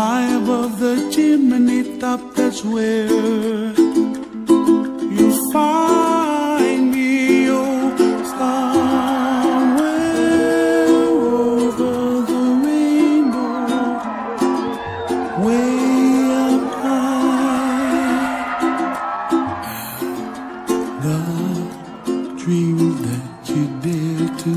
high above the chimney top, that's where you find me, oh, somewhere over the rainbow, way up high. The dream that you dare to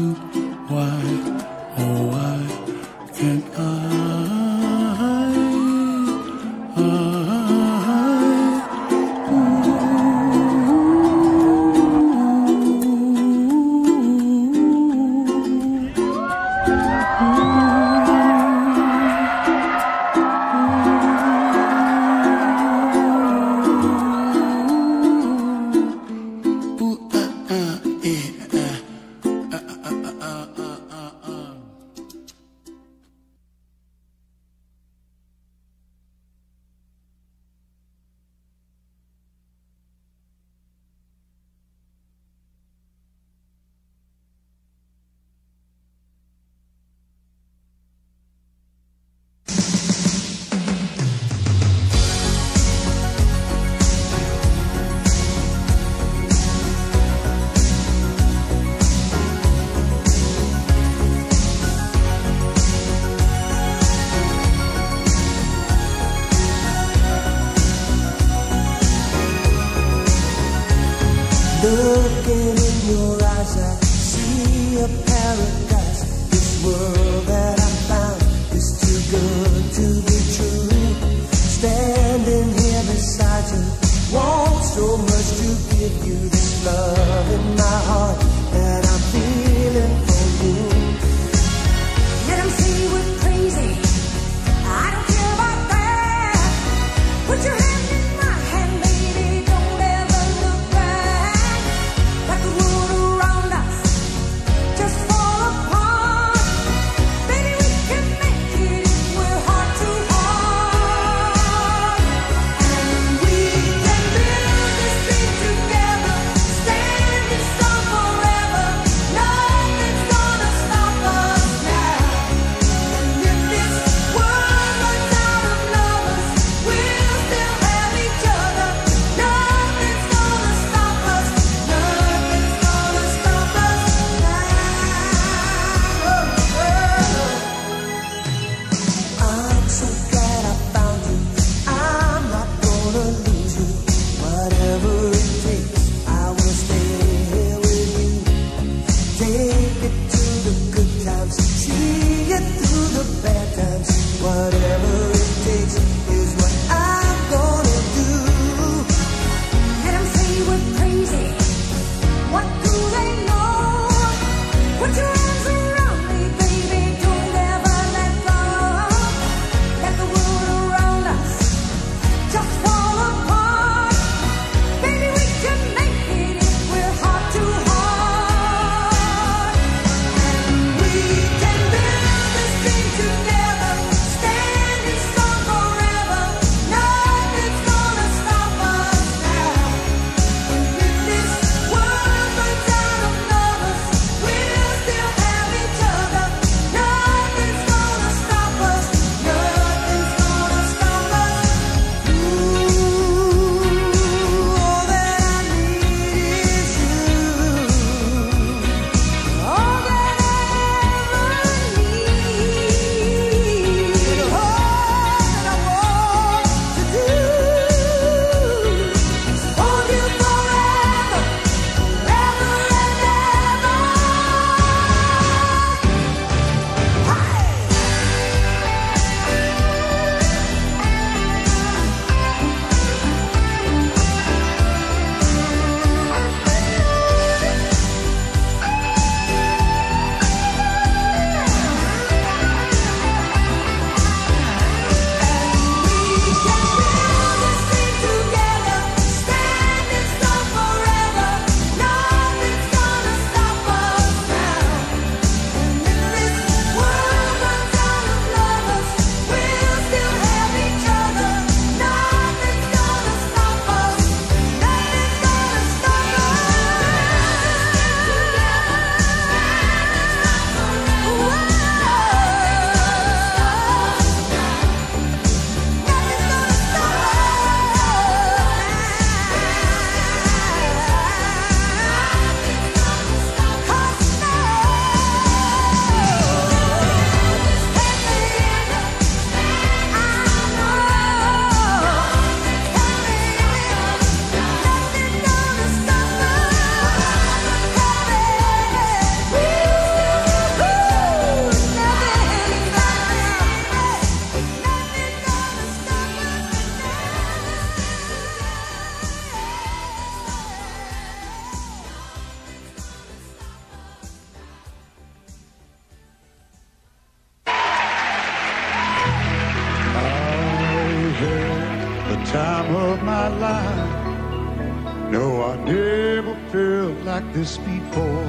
like this before.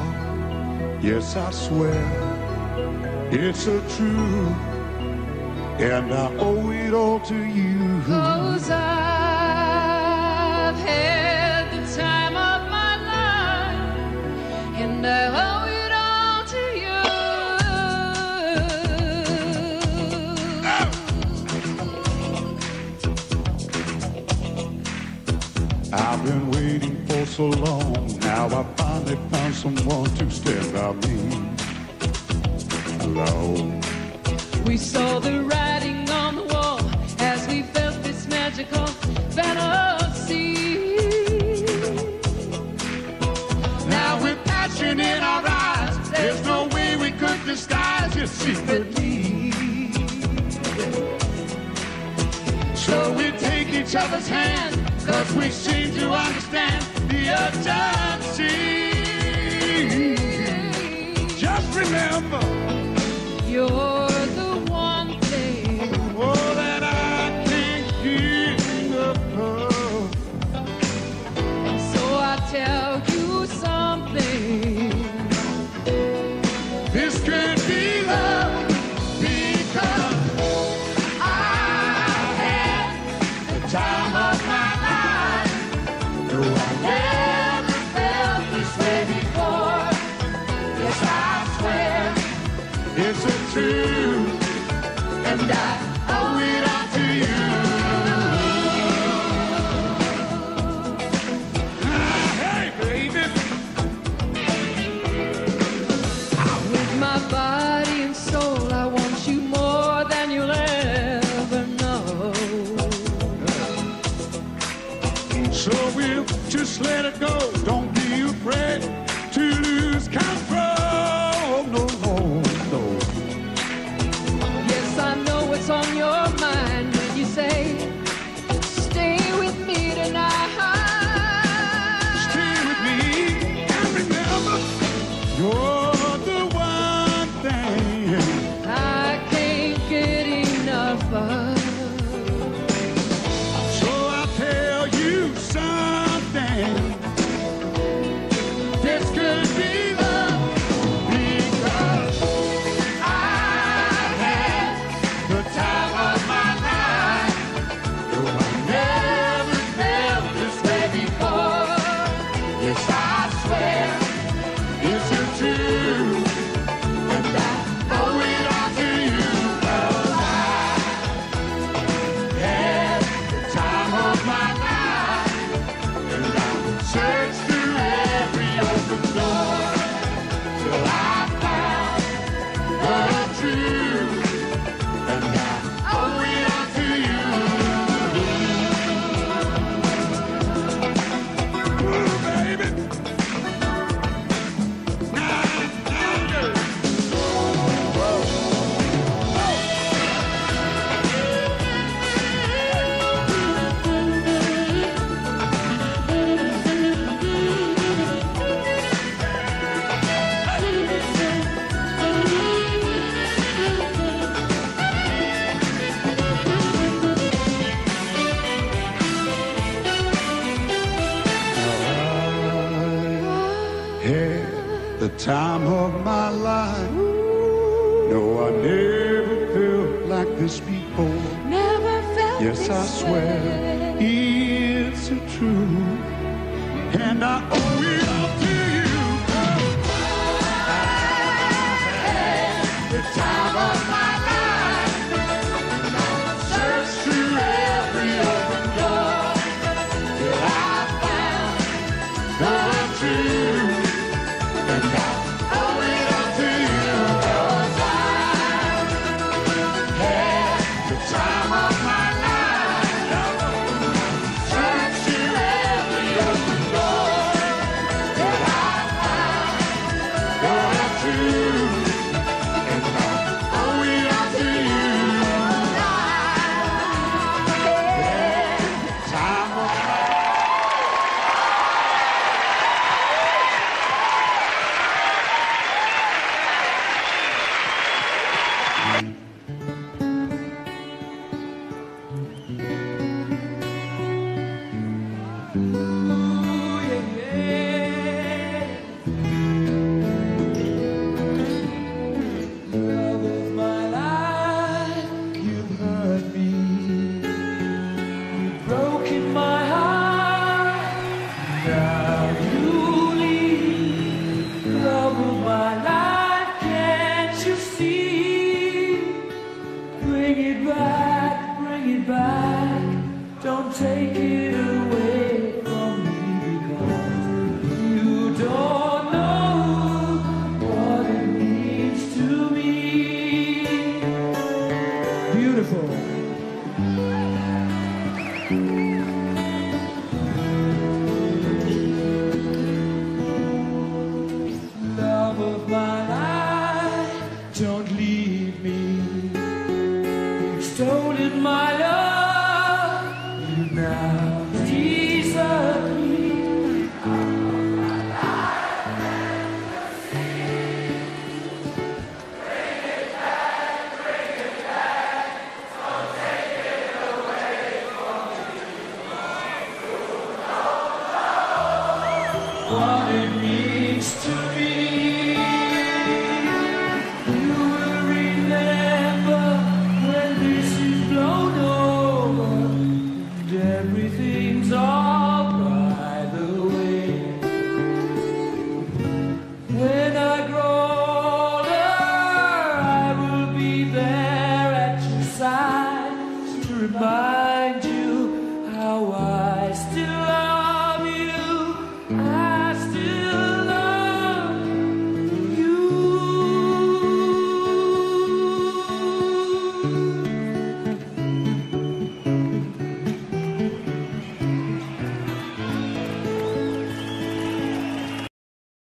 Yes, I swear it's a truth, and I owe it all to you. Cause I've had the time of my life, and I owe it all to you. I've been waiting for so long. Now I finally found someone to stand by me. You. We saw the writing on the wall as we felt this magical fantasy. Now with passion in our eyes, there's no way we could disguise it secretly. So we take each other's hand, cause we seem to understand Just remember, You're time of my life. No, I never felt like this before. Never felt Yes, I swear way. it's truth, and I